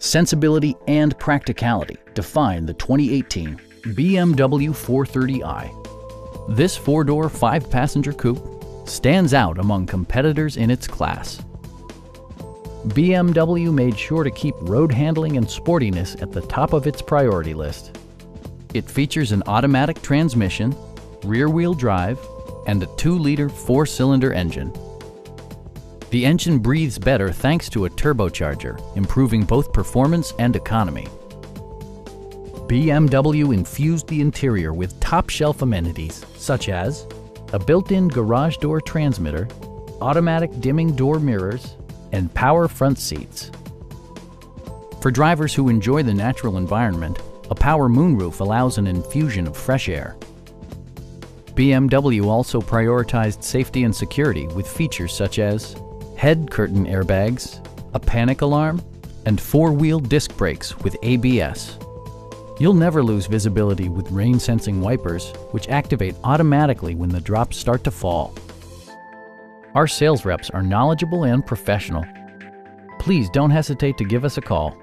Sensibility and practicality define the 2018 BMW 430i. This four-door, five-passenger coupe stands out among competitors in its class. BMW made sure to keep road handling and sportiness at the top of its priority list. It features an automatic transmission, rear-wheel drive, and a 2-liter four-cylinder engine. The engine breathes better thanks to a turbocharger, improving both performance and economy. BMW infused the interior with top-shelf amenities such as a built-in garage door transmitter, automatic dimming door mirrors, and power front seats. For drivers who enjoy the natural environment, a power moonroof allows an infusion of fresh air. BMW also prioritized safety and security with features such as head curtain airbags, a panic alarm, and four-wheel disc brakes with ABS. You'll never lose visibility with rain-sensing wipers, which activate automatically when the drops start to fall. Our sales reps are knowledgeable and professional. Please don't hesitate to give us a call